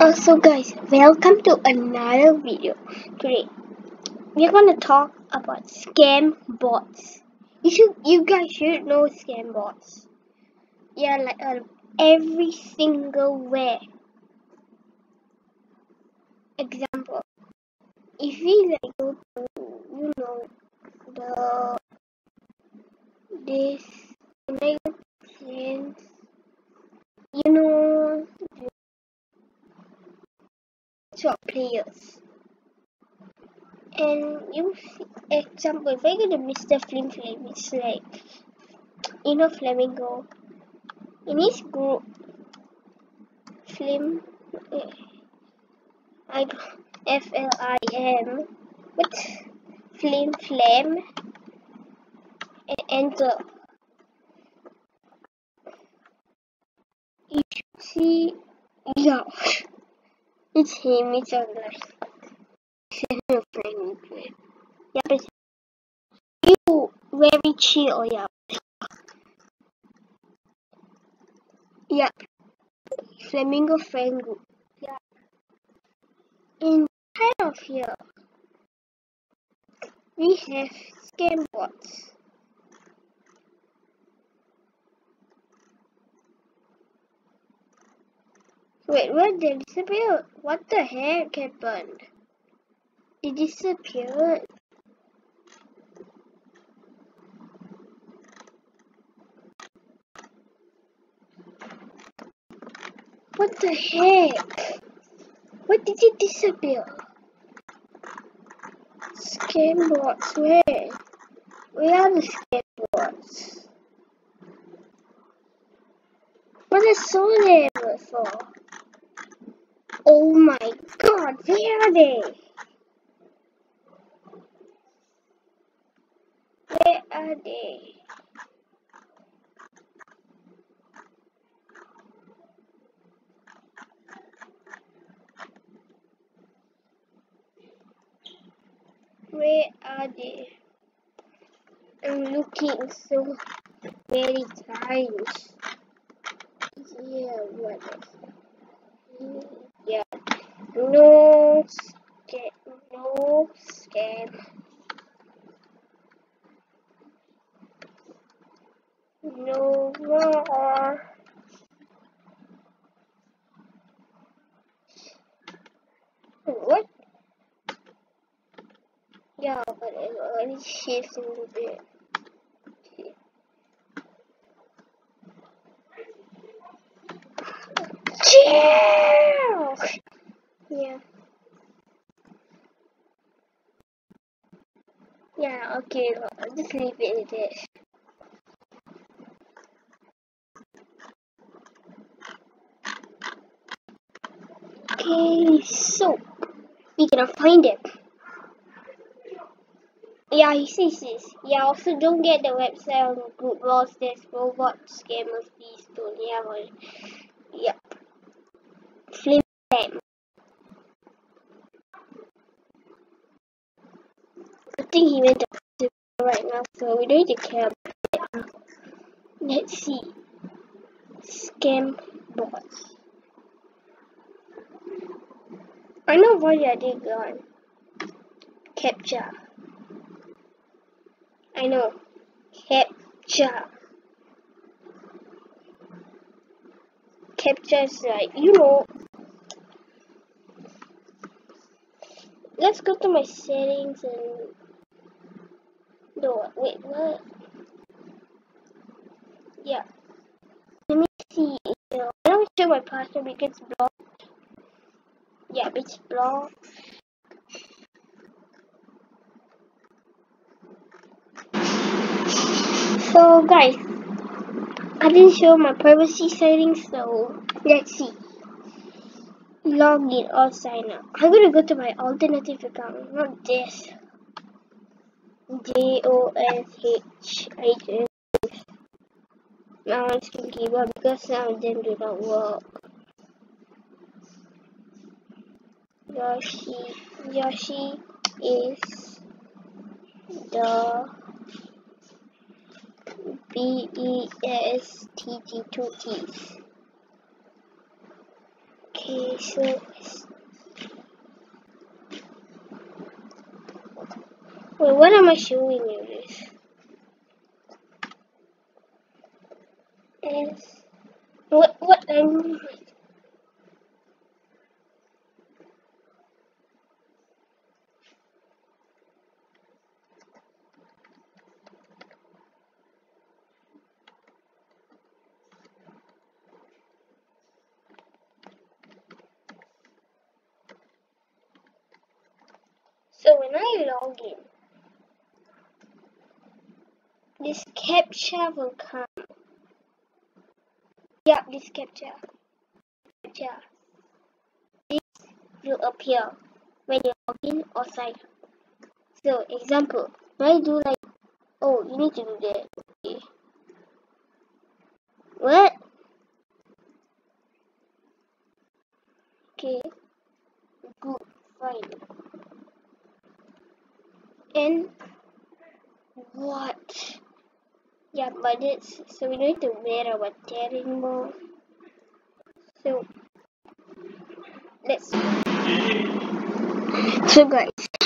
Also guys, welcome to another video. Today, we're gonna talk about scam bots. You should, you guys should know scam bots. Yeah, like uh, every single way. Example, if we like go to, you know, the this Mega Friends, you know, top players. And you see, example, if I go to Mr. Flim Flam, it's like, you know, Flamingo. In his group, Flim, eh, I F L I M, what? Flim Flam, and enter. You should see, yeah. It's him, it's online. Into. Yeah, but you very chill, yeah. Yeah. Flamingo friend group. Yeah. In of here, we have scam bots. Wait, did they disappear? What the heck happened? They disappeared. What the heck? Where did it disappear? Bots, where? Where are the bots? What I saw them before. Oh my god, where are they? Where are they? Where are they? I'm looking so many times. Yeah, what is Yeah, no scam, no scam. No more. What? Yeah, it already shifts a little bit. Chill! Yeah. Yeah, okay, I'll just leave it at this. Okay, so we gonna find him. Yeah, he says this. Yeah, also don't get the website on Good Balls. There's robot scammers. Please don't. Yeah, well, yep. Flim Flam. I think he went to right now, so we don't need to care about it. Let's see. Scam bots. I know why I did gone. Capture. I know. Capture. Capture is like, you know. Let's go to my settings and. No, wait, what? Yeah. Let me see. I don't show my password because it's blocked. Yeah, it's blocked. So guys, I didn't show my privacy settings, so let's see. Login or sign up. I'm gonna go to my alternative account, not this. J O S H H S. Now I'm give up because some of them do not work. Yoshi, Yoshi is the B E S T T two T's. Okay, so wait, what am I showing you this? S what what I'm So when I log in, this capture will come. Yeah, this capture. Captcha. This will appear when you log in or sign up. So example, when I do like, oh, you need to do that. Okay. What? Okay. Good. Fine. And what? Yeah, but it's so we don't need to wear our tearing ball. So let's so guys